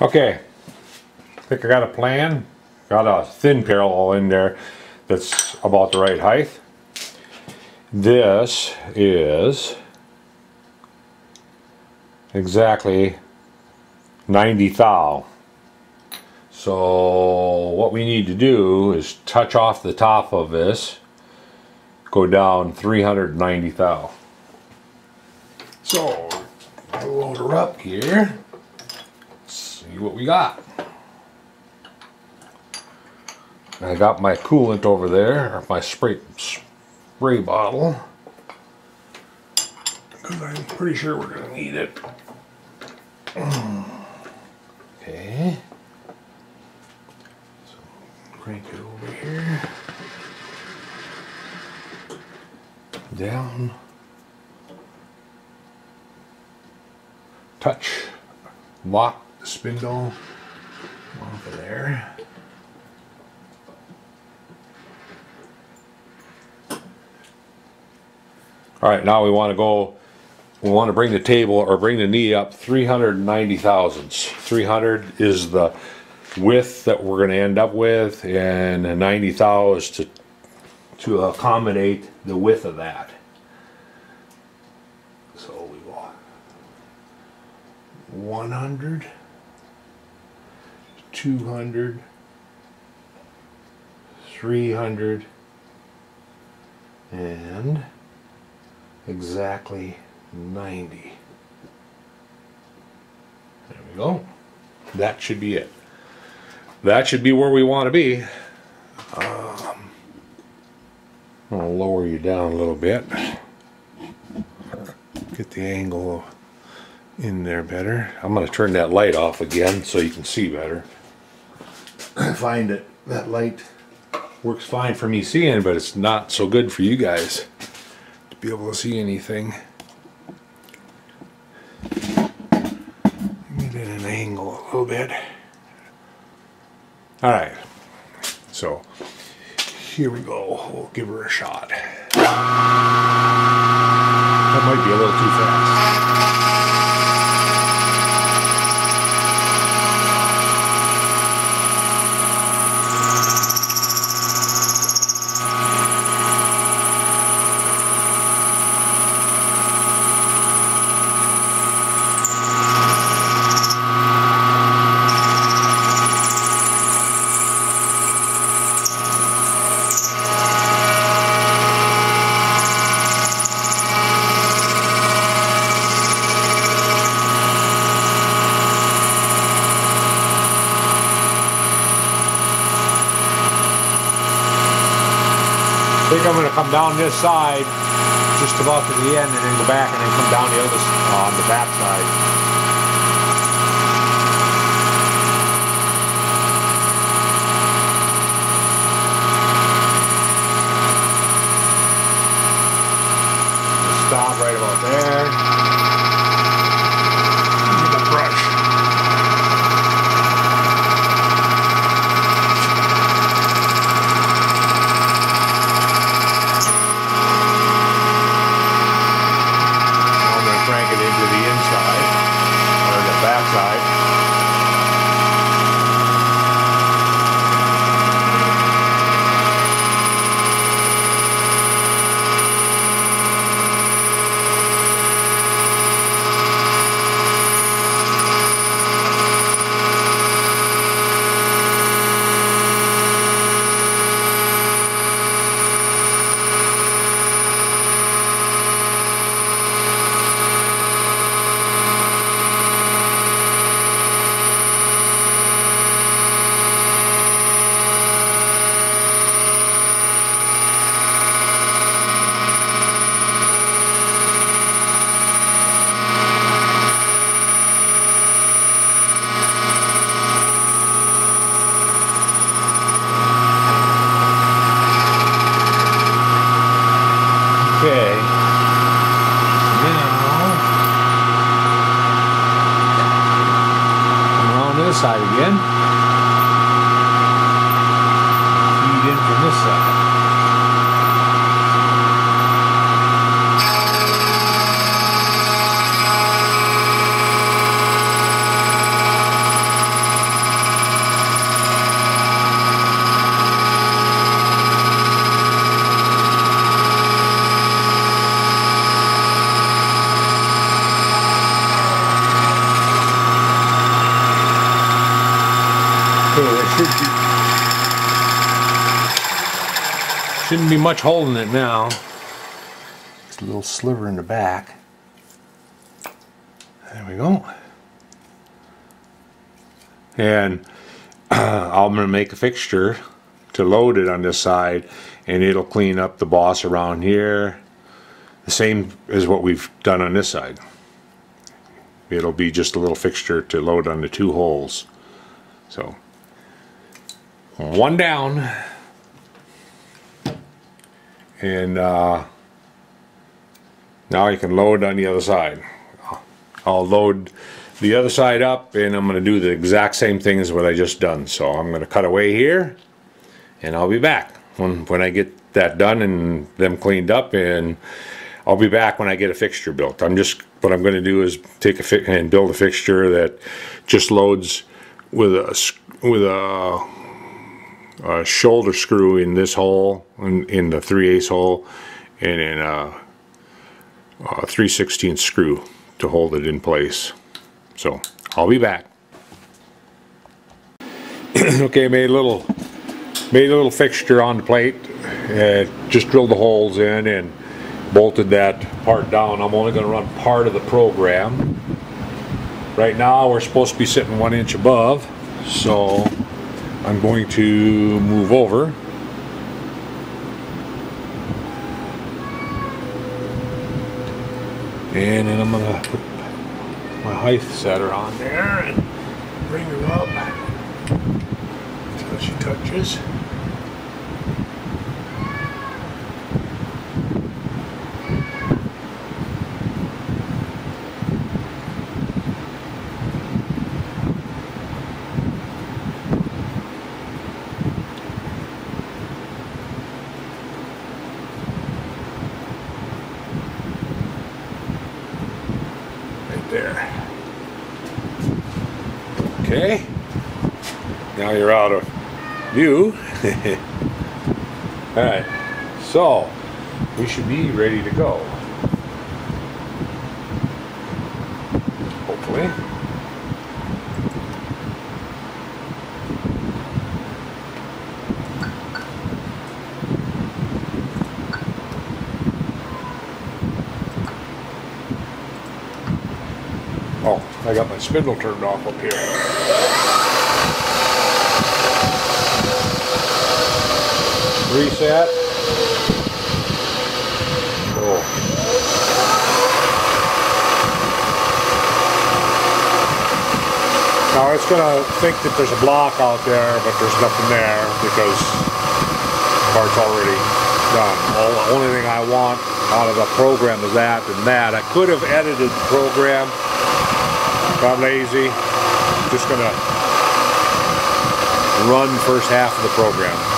Okay, I think I got a plan. Got a thin parallel in there that's about the right height. This is exactly 90 thou. So what we need to do is touch off the top of this, go down 390 thou. So, I load her up here, see what we got. I got my coolant over there, or my spray, spray bottle. Because I'm pretty sure we're going to need it. Okay. So, crank it over here. Down. Touch. Lock spindle of there. All right, now we want to go, we want to bring the table or bring the knee up 390 thousandths. 300 is the width that we're going to end up with and 90 thou is to, to accommodate the width of that. So we go 100, 200, 300, and exactly 90. There we go. That should be it. That should be where we want to be. Um, I'll lower you down a little bit. Get the angle in there better. I'm going to turn that light off again so you can see better. I find that that light works fine for me seeing, but it's not so good for you guys to be able to see anything. Get it an angle a little bit. All right, so here we go. We'll give her a shot. That might be a little too fast. Going to come down this side just about to the end and then go back and then come down the other uh, on the back side. Stop right about there. Get the brush. I'm going to crank it into the inside or the back side. Okay. Now, come around this side again. Feed in from this side. Should be, shouldn't be much holding it now. It's a little sliver in the back. There we go. And I'm going to make a fixture to load it on this side and it'll clean up the boss around here the same as what we've done on this side it'll be just a little fixture to load on the two holes so one down and uh, now I can load on the other side I'll load the other side up and I'm going to do the exact same thing as what I just done so I'm going to cut away here and I'll be back when when I get that done and them cleaned up and I'll be back when I get a fixture built. I'm just what I'm going to do is take a fi and build a fixture that just loads with a with a, a shoulder screw in this hole in, in the 3 8 hole and in a, a 3 16 screw to hold it in place. So I'll be back. okay, made a little made a little fixture on the plate uh, just drilled the holes in and bolted that part down I'm only going to run part of the program right now we're supposed to be sitting one inch above so I'm going to move over. And then I'm to put my height setter on there and bring her up. Until she touches there. Okay. Now you're out of view. Alright. So, we should be ready to go. Hopefully. Oh, I got my spindle turned off up here. Reset. Oh. Now it's going to think that there's a block out there, but there's nothing there because the part's already done. All, the only thing I want out of the program is that and that. I could have edited the program Got lazy. Just gonna run first half of the program.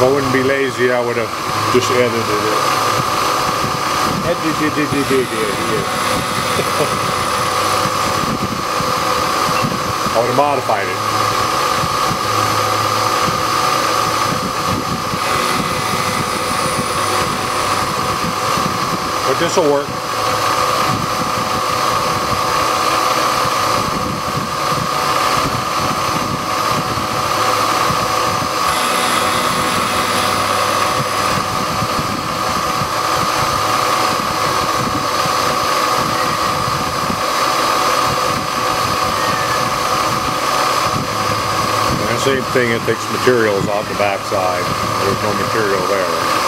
If I wouldn't be lazy, I would have just edited it. Edited it, yeah. I would have modified it. But this will work. Same thing, it takes materials off the backside. There's no material there.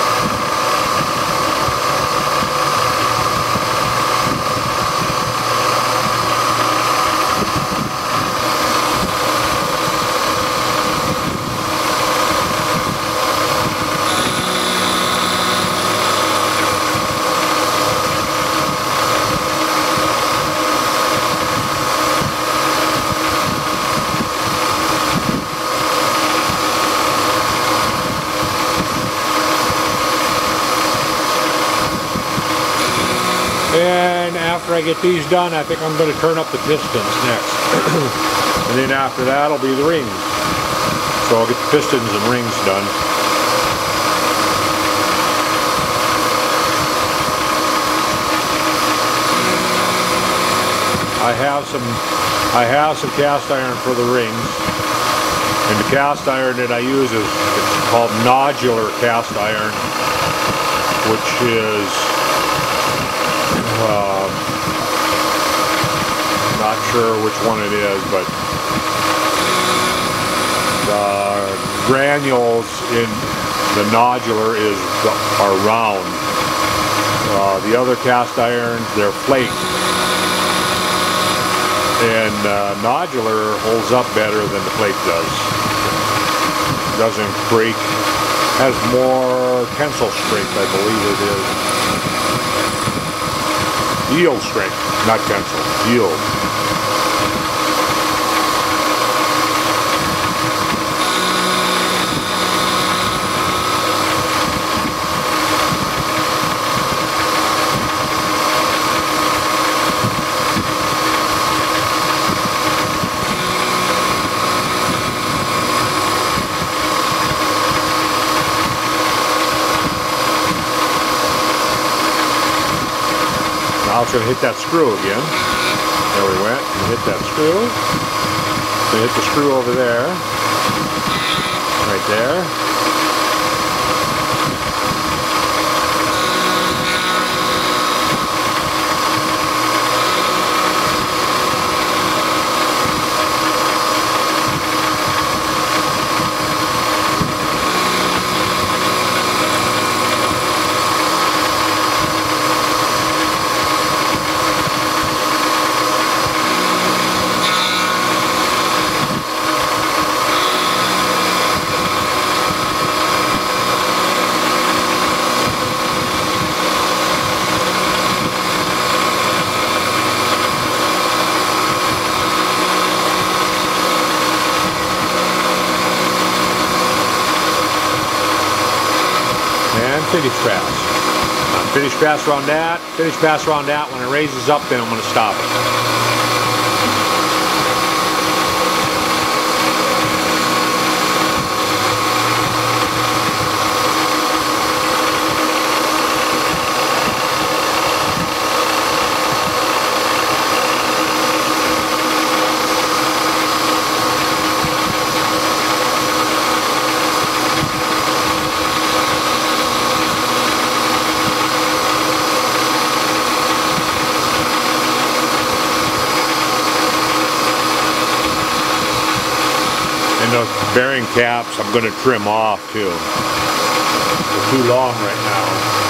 And after I get these done, I think I'm going to turn up the pistons next. and then after that will be the rings. So I'll get the pistons and rings done. I have some I have some cast iron for the rings. And the cast iron that I use is it's called nodular cast iron, which is not sure which one it is, but the granules in the nodular is are round. Uh, the other cast irons, they're flaked and uh, nodular holds up better than the plate does. Doesn't break. Has more tensile strength, I believe it is. Yield strength, not tensile. Yield. Now it's going to hit that screw again. There we went. And hit that screw. And hit the screw over there. Right there. finish pass. Around that, finish pass around that. When it raises up, then I'm going to stop it. I'm going to trim off too. They're too long right now.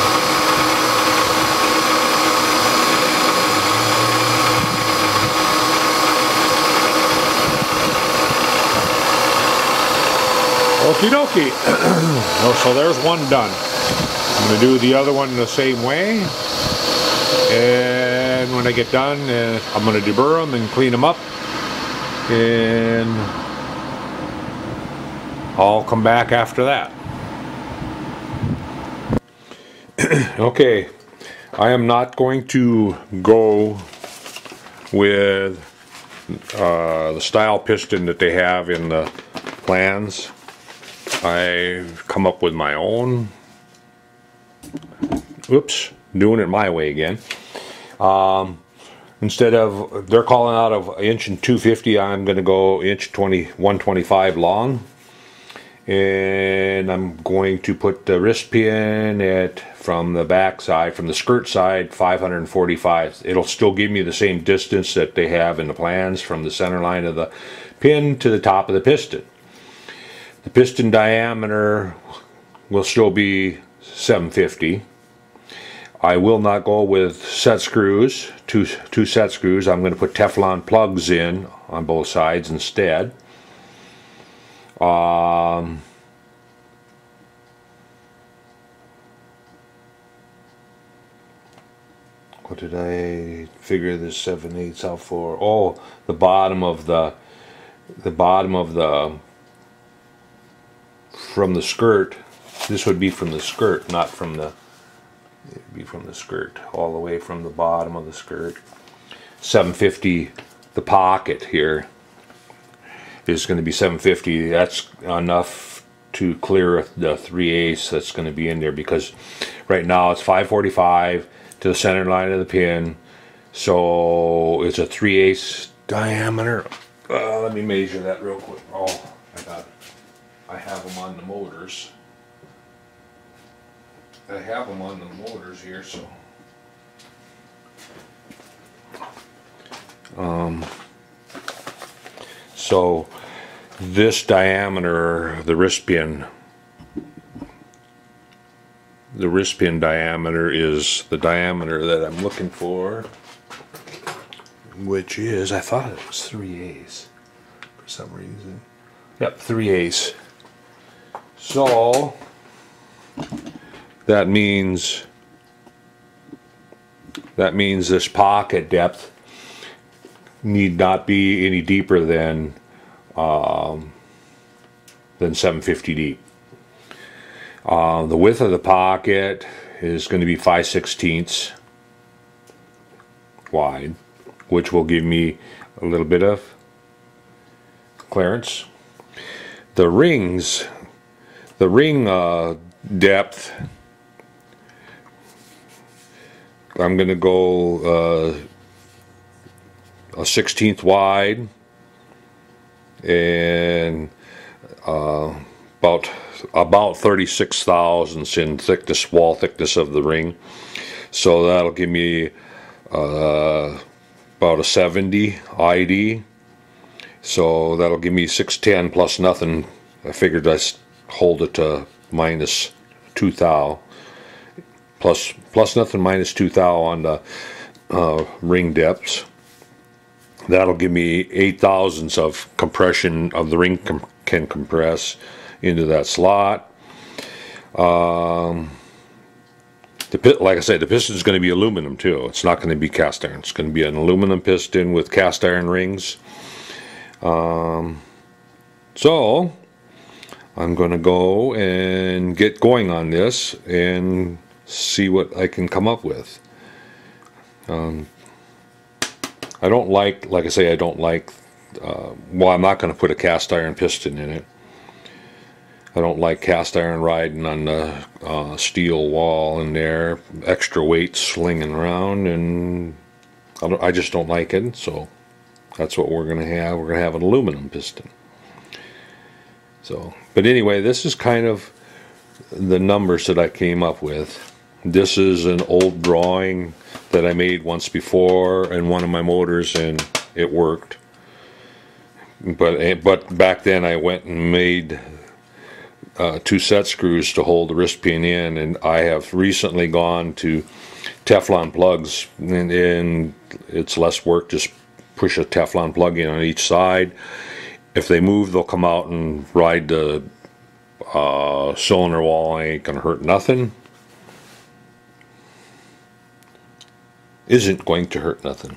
Okie dokie. oh, so there's one done. I'm going to do the other one the same way. And when I get done, uh, I'm going to deburr them and clean them up. And I'll come back after that. okay, I am not going to go with uh, the style piston that they have in the plans. I've come up with my own. Oops, doing it my way again. Um, instead of, they're calling out of inch and 250, I'm going to go inch 20, 125 long and I'm going to put the wrist pin at from the back side from the skirt side 545 it'll still give me the same distance that they have in the plans from the center line of the pin to the top of the piston. The piston diameter will still be 750 I will not go with set screws two two set screws. I'm going to put Teflon plugs in on both sides instead um, what did I figure this 7 eighths out for? Oh, the bottom of the the bottom of the from the skirt. This would be from the skirt, not from the it'd be from the skirt all the way from the bottom of the skirt. 750 the pocket here is going to be 750. That's enough to clear the 3 eighths that's going to be in there because right now it's 545 to the center line of the pin. So it's a 3 eighths diameter. Uh, let me measure that real quick. Oh, I got I have them on the motors. I have them on the motors here, so. Um, so this diameter, the wrist pin, the wrist pin diameter is the diameter that I'm looking for, which is, I thought it was 3 A's for some reason. Yep, 3 A's. So that means that means this pocket depth need not be any deeper than um, than 750 deep. Uh, the width of the pocket is going to be 5 sixteenths wide, which will give me a little bit of clearance. The rings, the ring uh, depth, I'm going to go uh, a 16th wide and uh, about about 36 thousandths in thickness wall thickness of the ring. So that'll give me uh, about a 70 ID so that'll give me 610 plus nothing. I figured I'd hold it to minus 2 thou plus plus nothing minus 2 thou on the uh, ring depths that'll give me eight thousandths of compression of the ring com can compress into that slot. Um, the pit, like I said, the piston is going to be aluminum too. It's not going to be cast iron. It's going to be an aluminum piston with cast iron rings. Um, so I'm going to go and get going on this and see what I can come up with. Um, I don't like, like I say, I don't like, uh, well, I'm not going to put a cast iron piston in it. I don't like cast iron riding on the uh, steel wall in there, extra weight slinging around, and I, I just don't like it, so that's what we're going to have. We're going to have an aluminum piston. So, but anyway, this is kind of the numbers that I came up with. This is an old drawing that I made once before in one of my motors and it worked. But eh, but back then I went and made uh, two set screws to hold the wrist pin in and I have recently gone to Teflon plugs and, and it's less work just push a Teflon plug in on each side. If they move they'll come out and ride the uh, cylinder wall ain't gonna hurt nothing isn't going to hurt nothing.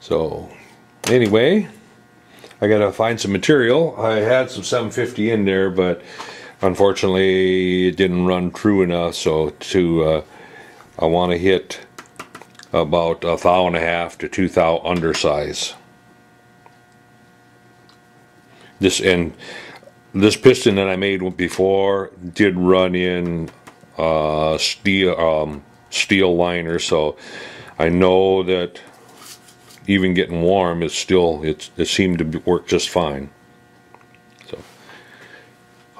So, anyway, I gotta find some material. I had some 750 in there, but unfortunately it didn't run true enough. So to uh, I want to hit about a thou and a half to two thou undersize. This and this piston that I made before did run in uh, steel um, steel liner so I know that even getting warm is still it seemed to work just fine. So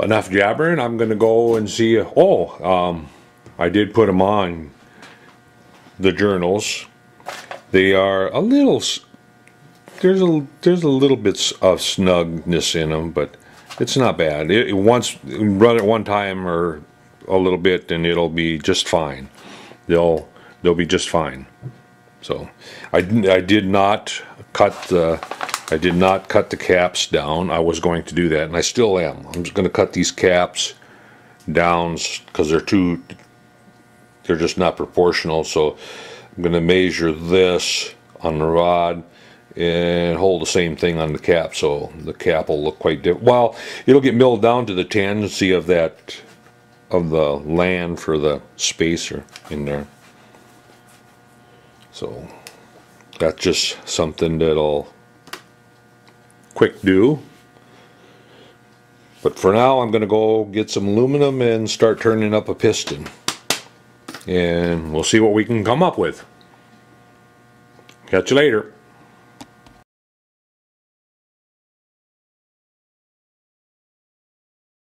enough jabbering. I'm gonna go and see oh um, I did put them on the journals. They are a little there's a there's a little bit of snugness in them but it's not bad. It, it once run it one time or a little bit and it'll be just fine they'll they'll be just fine. So I, I did not cut the I did not cut the caps down. I was going to do that, and I still am. I'm just going to cut these caps down because they're too they're just not proportional. So I'm going to measure this on the rod and hold the same thing on the cap so the cap will look quite different. Well, it'll get milled down to the tangency of that of the land for the spacer in there. So that's just something that'll quick do. But for now, I'm going to go get some aluminum and start turning up a piston. And we'll see what we can come up with. Catch you later.